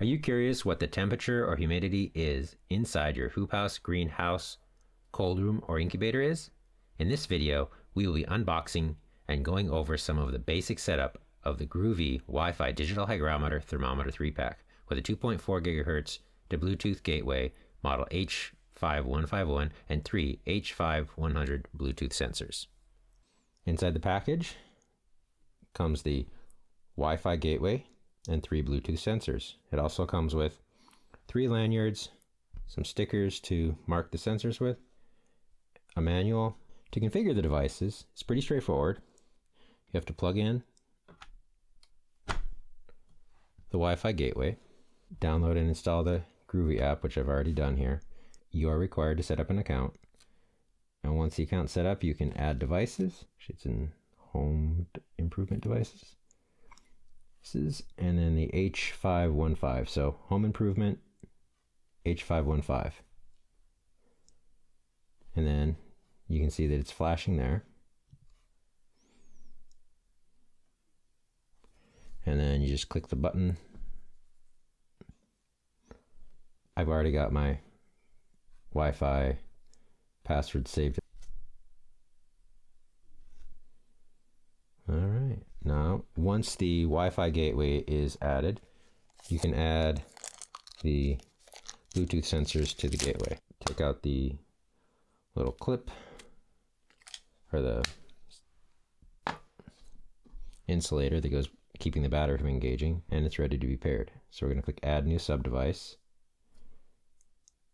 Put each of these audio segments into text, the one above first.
Are you curious what the temperature or humidity is inside your hoop house, greenhouse, cold room, or incubator is? In this video, we will be unboxing and going over some of the basic setup of the Groovy Wi-Fi digital hygrometer thermometer 3-pack with a 2.4 GHz to Bluetooth gateway model H5151 and three H5100 Bluetooth sensors. Inside the package comes the Wi-Fi gateway and three Bluetooth sensors. It also comes with three lanyards, some stickers to mark the sensors with, a manual. To configure the devices, it's pretty straightforward. You have to plug in the Wi-Fi gateway, download and install the Groovy app, which I've already done here. You are required to set up an account. And once the account's set up, you can add devices. It's in home improvement devices. This is, and then the H515. So home improvement, H515. And then you can see that it's flashing there. And then you just click the button. I've already got my Wi-Fi password saved. All right. Now, once the Wi-Fi gateway is added, you can add the Bluetooth sensors to the gateway. Take out the little clip or the insulator that goes keeping the battery from engaging and it's ready to be paired. So we're going to click add new subdevice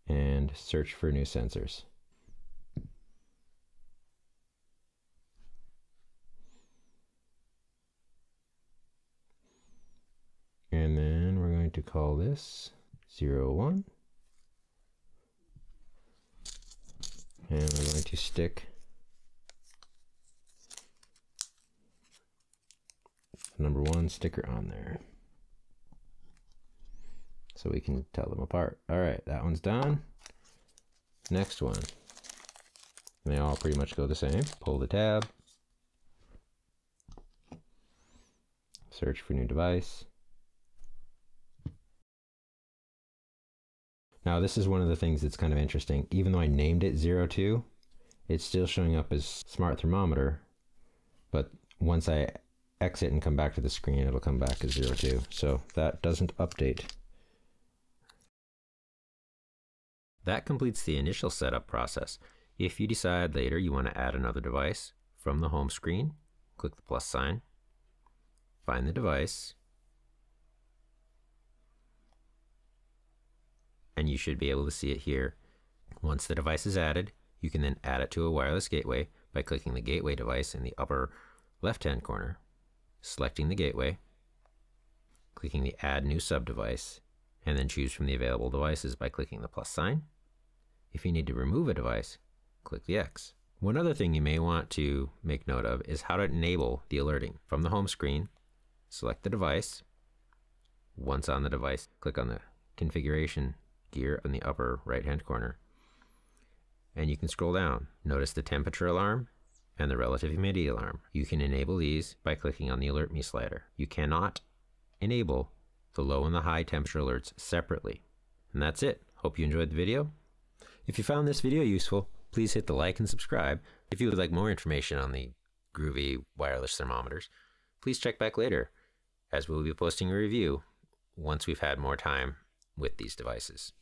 and search for new sensors. And then we're going to call this 01. And we're going to stick number one sticker on there. So we can tell them apart. All right, that one's done. Next one. And they all pretty much go the same. Pull the tab. Search for new device. Now this is one of the things that's kind of interesting. Even though I named it 02, it's still showing up as smart thermometer. But once I exit and come back to the screen, it'll come back as 02. So that doesn't update. That completes the initial setup process. If you decide later you want to add another device, from the home screen, click the plus sign, find the device, and you should be able to see it here. Once the device is added, you can then add it to a wireless gateway by clicking the gateway device in the upper left-hand corner, selecting the gateway, clicking the add new Sub-Device, and then choose from the available devices by clicking the plus sign. If you need to remove a device, click the X. One other thing you may want to make note of is how to enable the alerting. From the home screen, select the device. Once on the device, click on the configuration gear in the upper right hand corner. And you can scroll down. Notice the temperature alarm and the relative humidity alarm. You can enable these by clicking on the Alert Me slider. You cannot enable the low and the high temperature alerts separately. And that's it. Hope you enjoyed the video. If you found this video useful, please hit the like and subscribe. If you would like more information on the Groovy wireless thermometers, please check back later as we'll be posting a review once we've had more time with these devices.